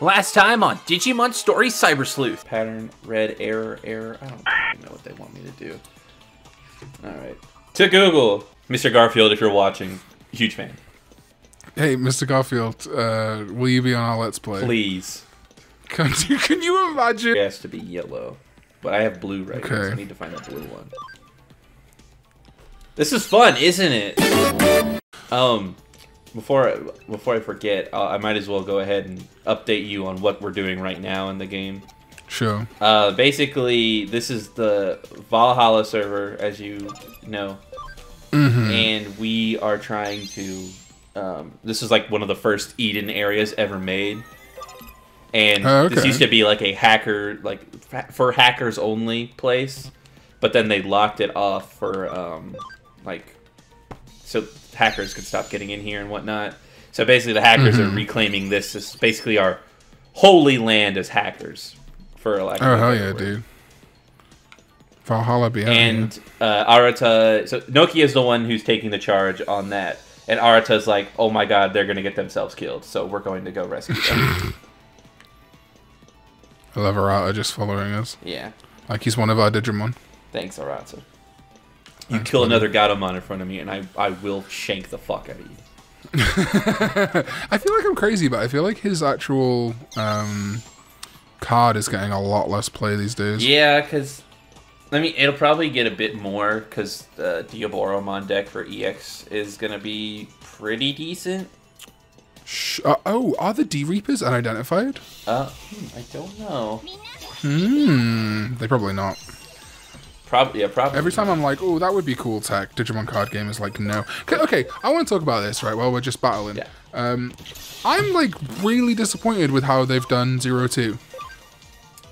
Last time on Digimon Story Cyber Sleuth. Pattern, red, error, error. I don't know what they want me to do. Alright. To Google. Mr. Garfield, if you're watching, huge fan. Hey, Mr. Garfield, uh, will you be on our Let's Play? Please. Can you, can you imagine? It has to be yellow. But I have blue right now, so I need to find a blue one. This is fun, isn't it? Um, before before I forget, uh, I might as well go ahead and update you on what we're doing right now in the game. Sure. Uh, basically, this is the Valhalla server, as you know, Mm-hmm. and we are trying to. Um, this is like one of the first Eden areas ever made, and Oh, this used to be like a hacker, like for hackers only place, but then they locked it off for um, like so hackers could stop getting in here and whatnot. So basically, the hackers Mm-hmm. are reclaiming this as basically our holy land as hackers for like. Oh hell yeah, word. dude. Valhalla be out And uh, Arata, so Nokia is the one who's taking the charge on that, and Arata's like, "Oh my god, they're gonna get themselves killed, so we're going to go rescue them." I love Arata just following us. yeah, Like he's one of our Digimon. thanks, Arata. You kill buddy. another Gatomon in front of me, and I I will shank the fuck out of you. I feel like I'm crazy, but I feel like his actual um, card is getting a lot less play these days. Yeah, because I mean, it'll probably get a bit more because the Diaboromon deck for EX is gonna be pretty decent. Sh- uh, oh, are the D Reapers unidentified? Uh, hmm, I don't know. Hmm. They probably not. Probably, yeah, probably. Every time I'm like, oh, that would be cool tech, Digimon card game is like, no. Okay, okay, I want to talk about this, right, while we're just battling. Yeah. Um, I'm like really disappointed with how they've done Zero Two.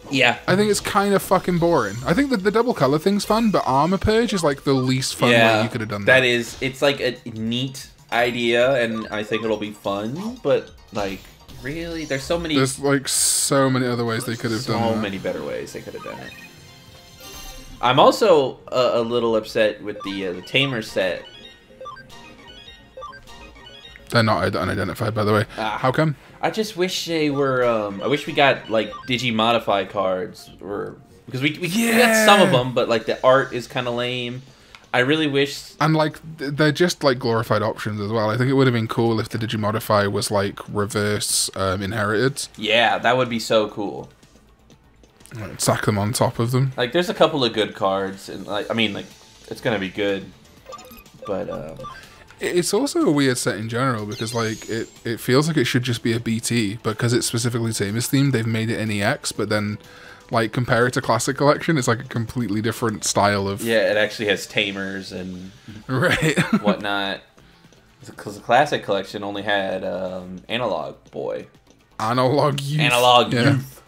Yeah, I think it's kind of fucking boring. I think that the double color thing's fun, but Armor Purge is like the least fun way you could have done that. That is, it's like a neat idea, and I think it'll be fun. But like, really, there's so many, There's like so many other ways they could have so done So many better ways they could have done it. I'm also a, a little upset with the uh, the Tamer set. They're not unidentified, by the way. Ah. How come? I just wish they were. Um, I wish we got like Digi modify cards, or because we we, we got some of them, but like the art is kind of lame. I really wish. And like they're just like glorified options as well. I think it would have been cool if the Digimodify was like reverse um, inherited, Yeah, that would be so cool. Stack them on top of them. Like, there's a couple of good cards, and like, I mean, like, it's gonna be good, but um, It's also a weird set in general because like it, it feels like it should just be a BT, but because it's specifically Tamers themed, they've made it an EX. But then, like compare it to Classic Collection, it's like a completely different style of yeah, it actually has tamers and right. whatnot. Because the classic collection only had um, analog boy, Analog youth. analog Yeah. youth.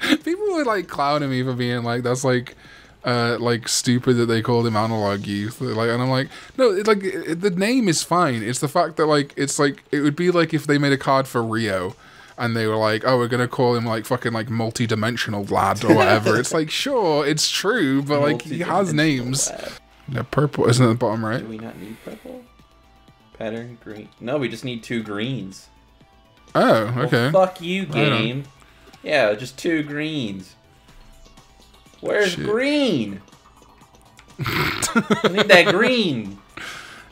People were like clowning me for being like that's like uh like stupid that they called him analog youth like and i'm like no it, like it, the name is fine it's the fact that like it's like it would be like if they made a card for rio and they were like oh we're gonna call him like fucking like multi-dimensional lad or whatever it's like sure it's true but like he has names Multi-dimensional the purple isn't it the bottom right Do we not need purple? Pattern green. No, we just need two greens. oh Well, okay fuck you, Right game. Yeah, just two greens. Where's Shit. green? I need that green.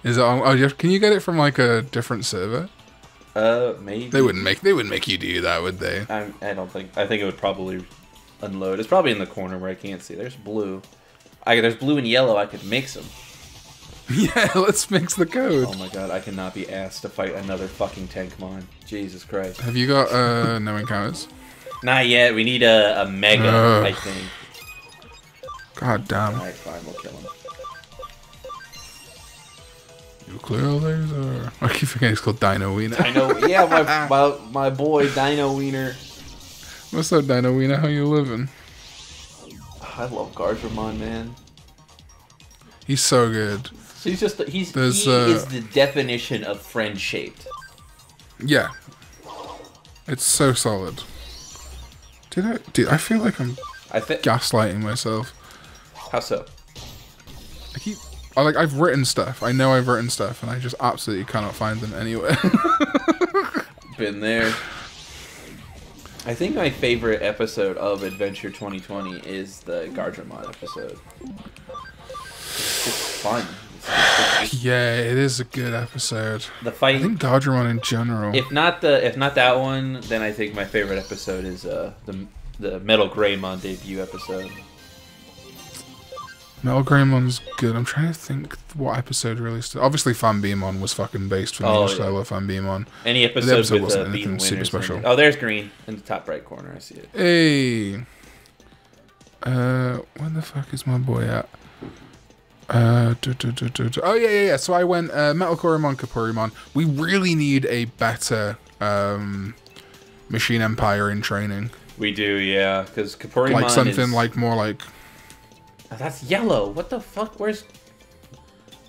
is it on, oh you- can you get it from like a different server Uh, maybe. they wouldn't make they wouldn't make you do that would they I, I don't think. I think it would probably unload. It's probably in the corner where I can't see. There's blue. I there's blue and yellow. I could mix them. yeah let's mix the code Oh my god, I cannot be asked to fight another fucking Tankmon. Jesus Christ. Have you got uh no encounters? Not yet. We need a, a mega, Ugh. I think. God damn. Alright, fine. We'll kill him. You Nuclear laser. I keep forgetting it's called Dino Wiener. I know. Yeah, my, my, my boy Dino Wiener. What's up, Dino Wiener? How you living? I love Garchomon, man. He's so good. So He's just he's There's, he uh, is the definition of friend shaped. Yeah. It's so solid. Did I? Dude, I feel like I'm I think. gaslighting myself. How so? I keep. I like. I've written stuff. I know I've written stuff, and I just absolutely cannot find them anywhere. Been there. I think my favorite episode of Adventure 2020 is the Gardramon episode. It's just fun. Yeah, it is a good episode. the fight. I think Dodgermon in general. If not the if not that one, then I think my favorite episode is uh the the Metal Greymon debut episode. Metal Greymon's good. I'm trying to think what episode released. It. Obviously, FanBeemon was fucking based for me. Oh, I yeah. love FanBeemon. Any episode, episode with wasn't uh, Bean anything super special. Oh, there's green in the top right corner. I see it. Hey, uh, where the fuck is my boy at? Uh, du- du- du- du- du- oh yeah, yeah, yeah. So I went uh, Metal Koromon, Kapurimon. We really need a better um, Machine Empire in training, We do, yeah, because Kapurimon like something is, like more like. Oh, that's yellow. What the fuck? Where's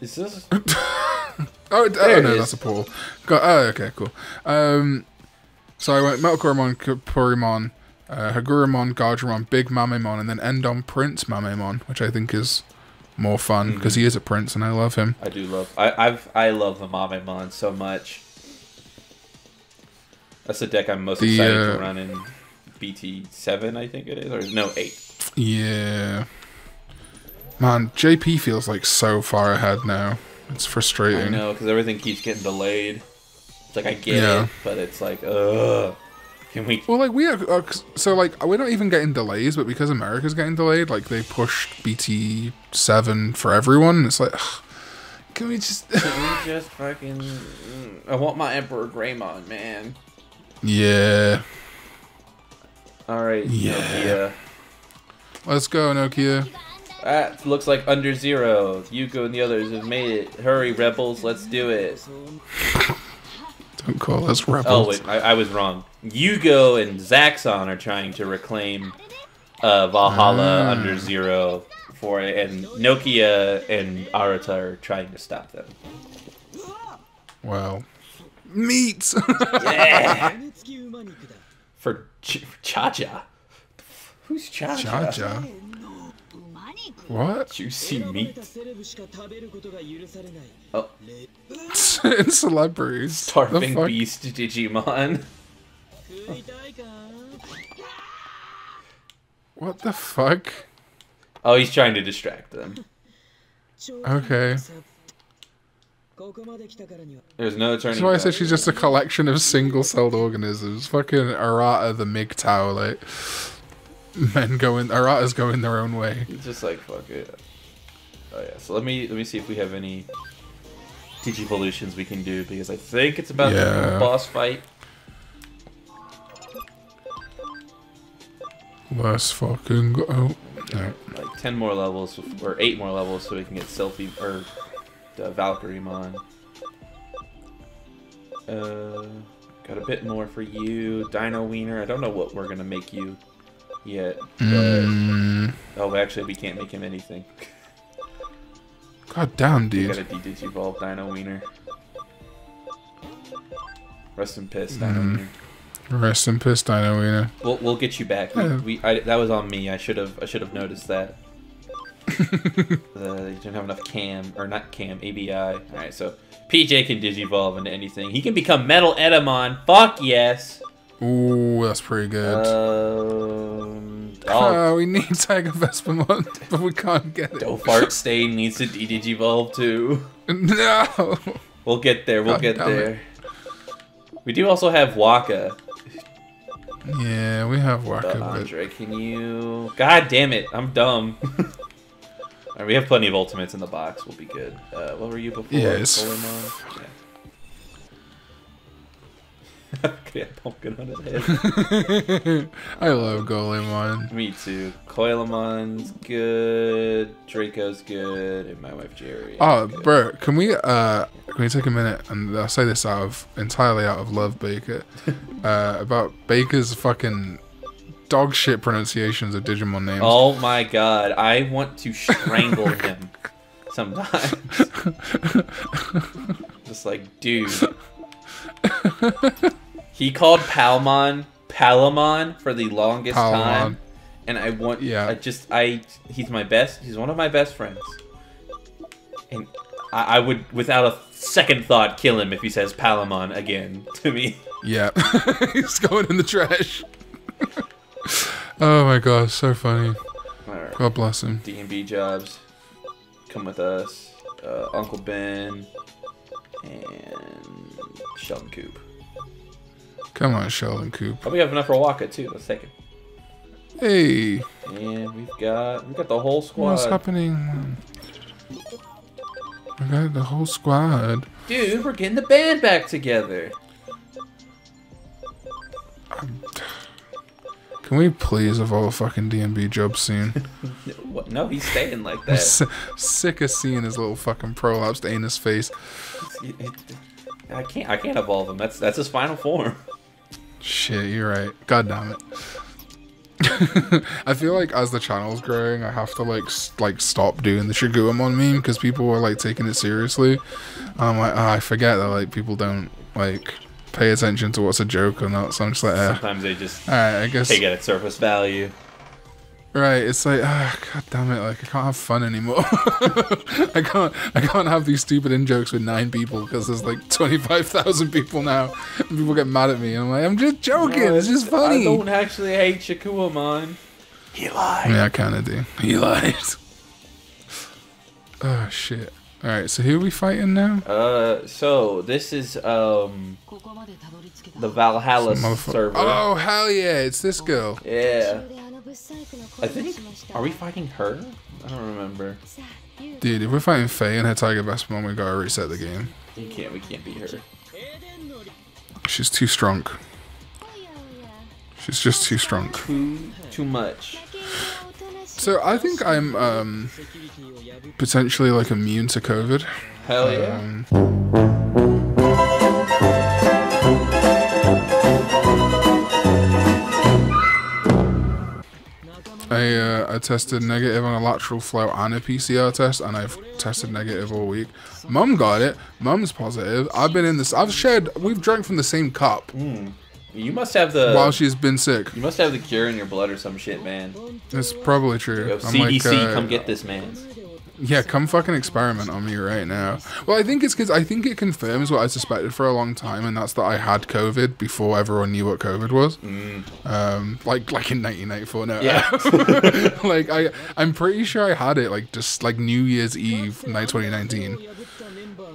is this? Oh, it- oh no, is. that's a pool. Got, oh, okay, cool. Um, so I went Metal Koromon, Kapurimon, uh, Hagurumon, Gardramon, Big Mamemon, and then end on Prince Mamemon, which I think is more fun because Mm-hmm. he is a prince and I love him. I do love. I I've I love the Mamemon so much. That's the deck I'm most The, excited uh, to run in BT seven. I think it is, or no eight. Yeah. Man, JP feels like so far ahead now. It's frustrating. I know because everything keeps getting delayed. It's like I get Yeah. it, but it's like, ugh. Can we? Well, like we have, uh, so like we're not even getting delays, but because America's getting delayed, like they pushed BT seven for everyone. It's like, ugh, can we just? Can we just fucking? mm, I want my Emperor Greymon, man. yeah, All right, Yeah. Nokia. let's go, Nokia. That looks like under zero. Yugo and the others have made it. Hurry, rebels, let's do it. judgment call. That's oh, rebels. Oh wait, I, I was wrong. Yugo and Zaxon are trying to reclaim uh, Valhalla ah. under zero for it, and Nokia and Arata are trying to stop them. Wow. Meat. yeah. For Cha-Cha. Who's Cha-Cha? Cha-Cha. What? Juicy meat. Oh. and celebrities. starving Beast Digimon. What the fuck? Oh, he's trying to distract them. Okay. There's no turning. That's why I said she's just a collection of single-celled organisms. Fucking Arata the MGTOW, like men going. Arata's going their own way. Just like fuck it. Oh yeah. So let me let me see if we have any. Digivolutions we can do because I think it's about Yeah. the boss fight. Let's fucking go. Oh, no. Like ten more levels or eight more levels so we can get Selfie or the Valkyrimon. Uh, got a bit more for you, Dino Wiener. I don't know what we're gonna make you yet, but Mm, oh, actually we can't make him anything. God damn, dude. gotta de-digivolve Dino Wiener. Rest in piss, Dino Mm. Wiener. Rest in peace, Dino Wiener. We'll, we'll get you back. We, Yeah. we I, that was on me. I should have I should have noticed that. uh, you didn't have enough cam or not cam ABI. All right, so PJ can digivolve into anything. He can become Metal Etemon. Fuck yes. Ooh, that's pretty good. Um, oh, we need Tiger Vespamon, but we can't get it. Dofart Stain needs to de-digivolve too. No. We'll get there. We'll God get damn it. there. We do also have Waka. Yeah, we have Waka, but Andre, can you? God damn it, I'm dumb. Alright, we have plenty of ultimates in the box. We'll be good. Uh, what were you before? Yes. Yeah. Pumpkin on his head. I love Golemon. Me too. Coilemon's good. Draco's good, and my wife Jerry. Oh, good. bro, can we uh can we take a minute and I'll say this out of entirely out of love, Baker, uh, about Baker's fucking dog shit pronunciations of Digimon names. Oh my god, I want to strangle him sometimes. Just like, dude. He called Palmon Palamon for the longest time. And I want Yeah. I just I he's my best he's one of my best friends. And I, I would without a second thought kill him if he says Palamon again to me. Yeah, he's going in the trash. Oh my god, so funny. Right. God bless him. D and B jobs. Come with us. Uh, Uncle Ben and Sheldon Coop. Come on, Sheldon Coop. Oh, we have enough for Waka too. Let's take it. Hey, And we've got we've got the whole squad. what's happening? We got the whole squad. Dude, we're getting the band back together. Can we please evolve fucking DMB job soon? No, he's staying like that. si- sick of seeing his little fucking prolapsed anus face. I can't. I can't evolve him. That's that's his final form. Shit, you're right. God damn it. I feel like as the channel's growing, I have to like like stop doing the Shiguamon meme because people are like taking it seriously. I'm like, ah, I forget that like people don't like pay attention to what's a joke or not. So I'm just like, eh. Sometimes they just all right, I guess. take it at surface value. Right, it's like, ah, god damn it, like I can't have fun anymore. I can't, I can't have these stupid in jokes with nine people because there's like twenty five thousand people now, and people get mad at me, and I'm like, I'm just joking, it's just funny. I don't actually hate Shikuamon. He lied. Yeah, I kind of do. He lied. Oh shit. All right, so who are we fighting now? Uh, so this is um the Valhalla server. Oh hell yeah, it's this girl. Yeah. I think are we fighting her? I don't remember. Dude, if we're fighting Faye and her Tiger Vespamon, we gotta reset the game. We can't. We can't beat her. She's too strong. She's just too strong. Too too much. So I think I'm um, potentially like immune to COVID. Hell yeah. Um, I, uh, I tested negative on a lateral flow and a PCR test, and I've tested negative all week. Mum got it. Mum's positive. I've been in this. I've shared. We've drank from the same cup. Mm. You must have the while she's been sick. You must have the cure in your blood or some shit, man. That's probably true. Yo, CDC, like, uh, come get this man. Yeah, come fucking experiment on me right now. Well, I think it's because I think it confirms what I suspected for a long time, and that's that I had COVID before everyone knew what COVID was. Mm. Um, like like in 1994. No, yeah. like I I'm pretty sure I had it like just like New Year's Eve night 2019.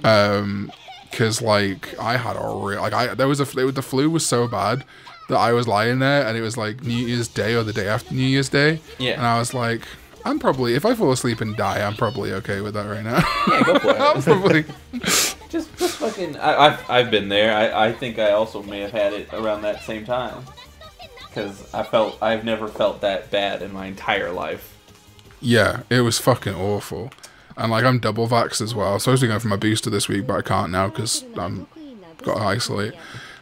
Um, because like I had a real like I there was a it, the flu was so bad that I was lying there and it was like New Year's Day or the day after New Year's Day. Yeah. And I was like, I'm probably if I fall asleep and die, I'm probably okay with that right now. Yeah, go for I'm it. probably just, just fucking. I, I've, I've been there. I, I think I also may have had it around that same time. Because I felt I've never felt that bad in my entire life. yeah, it was fucking awful. And like I'm double vaxxed as well. I was supposed to go for my booster this week, but I can't now because I'm got to isolate.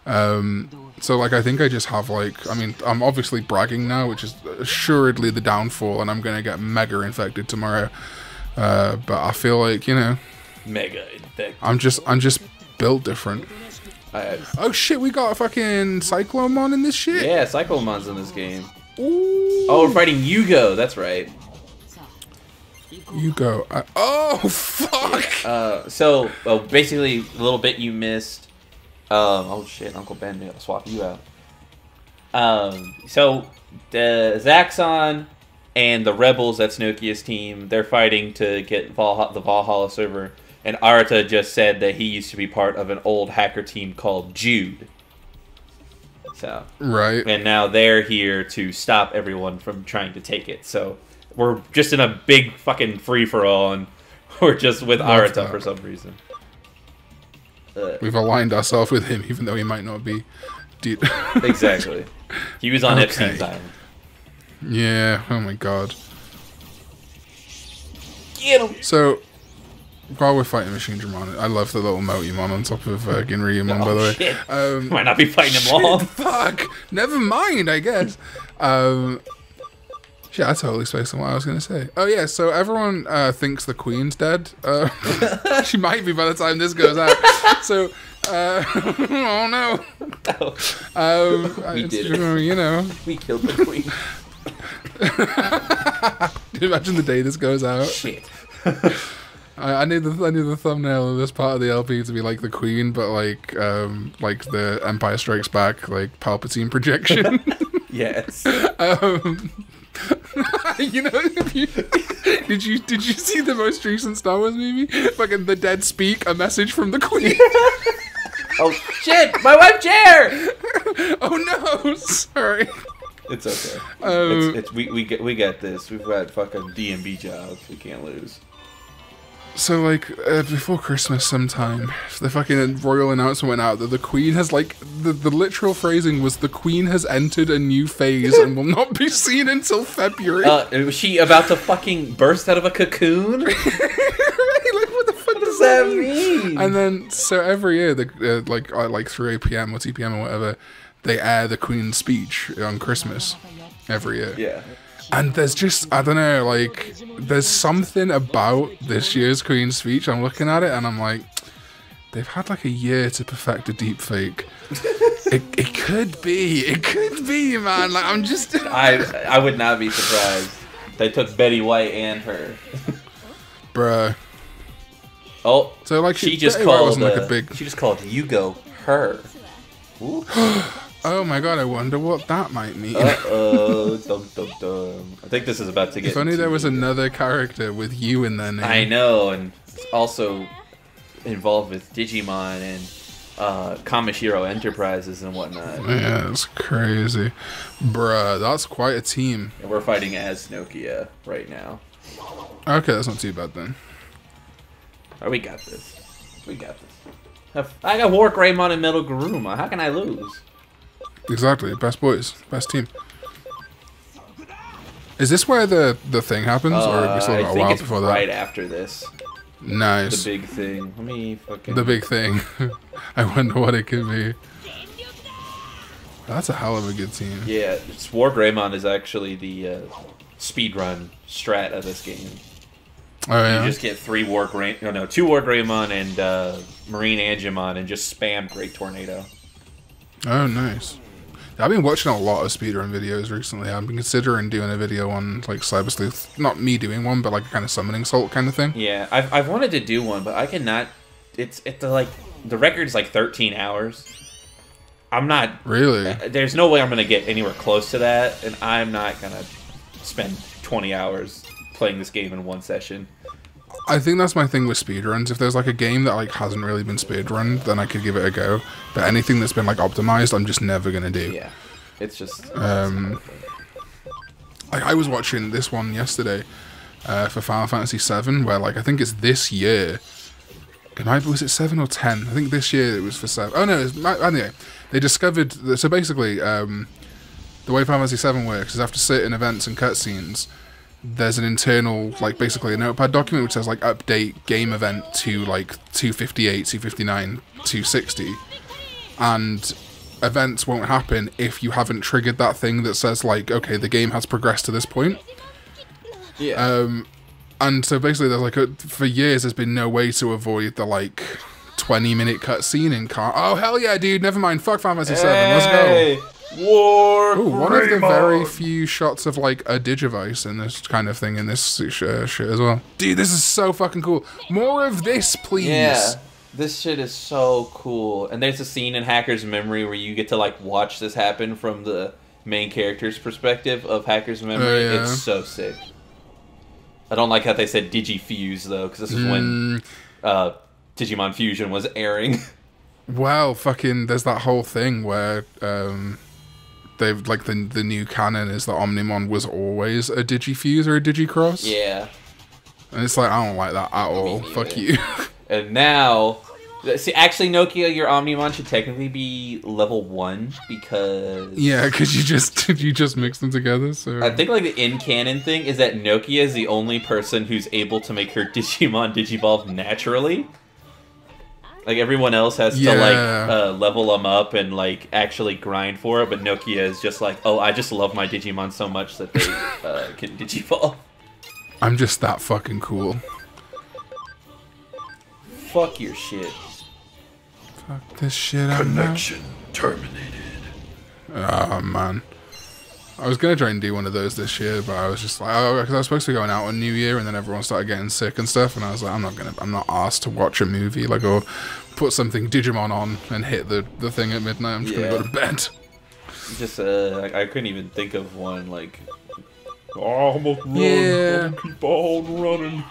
Um, so like I think I just have like I mean I'm obviously bragging now, which is assuredly the downfall, and I'm gonna get mega infected tomorrow. Uh, but I feel like you know Mega infect. I'm just I'm just built different. I, Oh shit, we got a fucking Cyclomon in this shit. yeah, Cyclomon's in this game. Ooh. Oh, we're fighting Yugo. That's right. You go. I, oh fuck. Uh, so uh, basically, a little bit you missed. Um, oh shit, Uncle Ben, we gotta swap you out. Um, so the Zaxon and the Rebels, that's Nokia's team, they're fighting to get Valha- the Valhalla server. And Arata just said that he used to be part of an old hacker team called Jude. So, Right. and now they're here to stop everyone from trying to take it. So we're just in a big fucking free for all, and we're just with Love Arata that. for some reason. Uh, We've aligned ourselves with him, even though he might not be. Dude. exactly. He was on Okay. Epstein's island. yeah. Oh my god. Get him! So, while we're fighting Machine Dramon, I love the little Motimon on top of uh, Ginryumon, by the Oh, way. shit. Um, Might not be fighting him shit, all. fuck. Never mind, I guess. Um, shit, I totally spaced on what I was going to say. Oh, yeah, so everyone uh, thinks the Queen's dead. Uh, she might be by the time this goes out. So, uh, oh no. Um, We did it. You know, we killed the queen. imagine the day this goes out. Shit. I, I need the I need the thumbnail of this part of the LP to be like the Queen, but like um like the Empire Strikes Back like Palpatine projection. Yes. Um, you know, you, did you did you see the most recent Star Wars movie? Fucking the dead speak a message from the Queen. Oh shit! My wife chair. oh no, sorry. It's okay. Um, it's, it's we we get we got this. We've got fucking DMB jobs. We can't lose. So like uh, before Christmas, sometime the fucking royal announcement went out that the Queen has like the the literal phrasing was the Queen has entered a new phase and will not be seen until February. Uh, was she about to fucking burst out of a cocoon? like what the fuck What does that mean? And then, so every year, the uh, like uh, like 3 p.m. or 2 p.m. or whatever, they air the Queen's speech on Christmas every year. yeah. And there's just I don't know, like there's something about this year's Queen's speech. I'm looking at it and I'm like, they've had like a year to perfect a deep fake. it, it could be, it could be, man. Like I'm just. I I would not be surprised. They took Betty White and her. Bruh. Oh, So like she she- just Betty White called. wasn't, like, a uh, big- She just called Yugo her. Oh my god, I wonder what that might mean. Uh oh, dum dum dum. I think this is about to get. if only there was another character with you in their name. I know, and also involved with Digimon and uh, Kamishiro Enterprises and whatnot. Yeah, it's crazy. Bruh, that's quite a team. And we're fighting as Nokia right now. Okay, that's not too bad then. Oh, we got this. We got this. I got War Greymon and Metal Garuma. How can I lose? Exactly, best boys, best team. Is this where the the thing happens, or Uh, we still I got a think while it's before right that? after this. Nice. The big thing. Let me fucking. The big thing. I wonder what it could be. That's a hell of a good team. Yeah, it's War Greymon is actually the uh, speedrun strat of this game. Oh yeah. You just get three War Grey, no, no, two War Greymon and uh, Marine Angemon and just spam Great Tornado. Oh nice. I've been watching a lot of speedrun videos recently. I've been considering doing a video on like Cyber Sleuth. Not me doing one, but like a kind of summoning salt kind of thing. Yeah, I've, I've wanted to do one, but I cannot. It's it's like the record's like 13 hours. I'm not. Really? Uh, there's no way I'm gonna get anywhere close to that, and I'm not gonna spend 20 hours playing this game in one session. I think that's my thing with speedruns. If there's like a game that like hasn't really been speedrun, then I could give it a go. But anything that's been like optimized, I'm just never gonna do. Yeah, it's just. Um, Like I was watching this one yesterday uh, for Final Fantasy VII, where like I think it's this year. It might was it seven or ten? I think this year it was for seven. Oh no, it's, anyway, they discovered that, so basically um, the way Final Fantasy VII works is after certain events and cutscenes, there's an internal like basically a notepad document which says like update game event to like 258, 259, 260, and events won't happen if you haven't triggered that thing that says like okay the game has progressed to this point. Yeah. um and so basically there's like a, for years there's been no way to avoid the like 20 minute cutscene in car oh hell yeah dude never mind. Fuck Final Fantasy 7 let's go War Ooh, one of the very few shots of like a digivice in this kind of thing in this sh- uh, shit as well dude this is so fucking cool more of this please Yeah. This shit is so cool. And there's a scene in Hacker's Memory where you get to like watch this happen from the main character's perspective of Hacker's Memory. Oh, yeah. It's so sick. I don't like how they said Digifuse though, because this is when Mm, uh, Digimon Fusion was airing. well fucking there's that whole thing where um they've like the the new canon is that Omnimon was always a digifuse or a digicross yeah. and it's like I don't like that at all fuck you And now, see, actually, Nokia, your Omnimon should technically be level one because Yeah, because you just you just mix them together. So I think like the in canon thing is that Nokia is the only person who's able to make her Digimon Digivolve naturally. Like everyone else has to like uh, level them up and like actually grind for it, but Nokia is just like, oh, I just love my Digimon so much that they uh, can Digivolve. I'm just that fucking cool. Fuck your shit. Fuck this shit up now. Connection terminated. Oh man. I was gonna try and do one of those this year, but I was just like, oh, because I was supposed to be going out on New Year, and then everyone started getting sick and stuff, and I was like, I'm not gonna, I'm not asked to watch a movie, like, or put something Digimon on and hit the the thing at midnight. I'm just gonna go to bed. just uh, I, I couldn't even think of one like. Oh, I'm gonna run. Yeah. I'm gonna keep on running.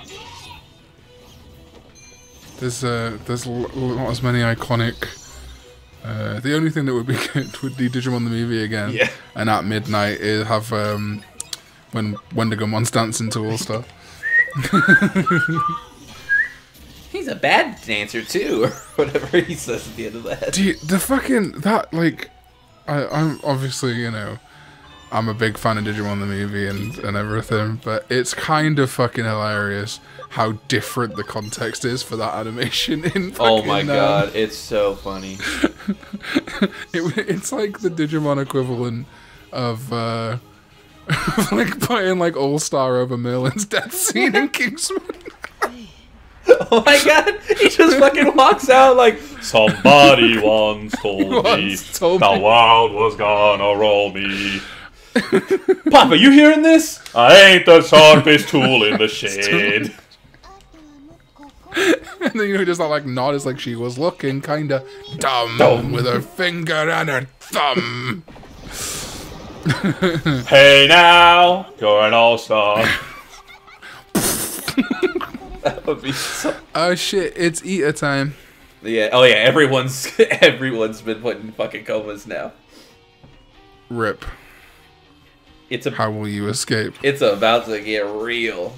There's uh, there's l- not as many iconic. Uh, the only thing that would be good would be Digimon the movie again. Yeah. And at midnight, it have um, when Wendigomon's dancing to All Star. He's a bad dancer too, or whatever he says at the end of that. Dude, the fucking that like, I I'm obviously you know, I'm a big fan of Digimon the movie and and everything, but it's kind of fucking hilarious how different the context is for that animation in. Oh my fucking, um, god, it's so funny. It, it's like the Digimon equivalent of uh like playing like All Star over Merlin's death scene in Kingsman. Oh my god, he just fucking walks out like somebody once told me Once told the me." world was gonna roll me. Papa, you hearing this? I ain't the sharpest tool in the shed. and then you know just that like nod is like she was looking kinda dumb, Dumb. with her finger and her thumb. Hey now, you're an all-star. that would be so. Oh shit, it's eater time. Yeah. Oh yeah. Everyone's everyone's been put in fucking comas now. Rip. It's a How will you escape? it's about to get real.